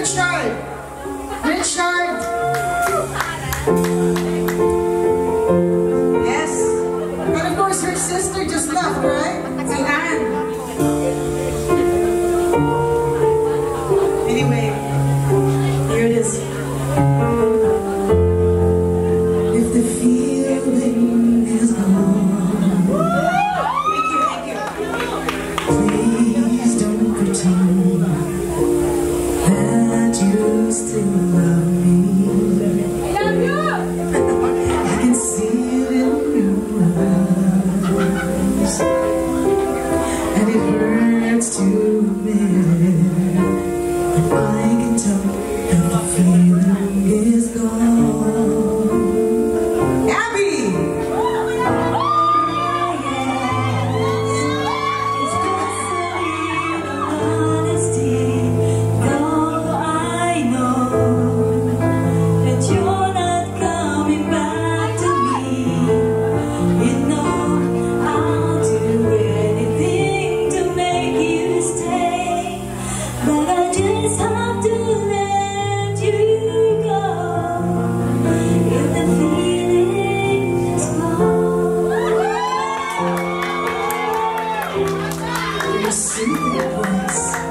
Rich Knight! Rich cinco depois.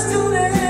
student.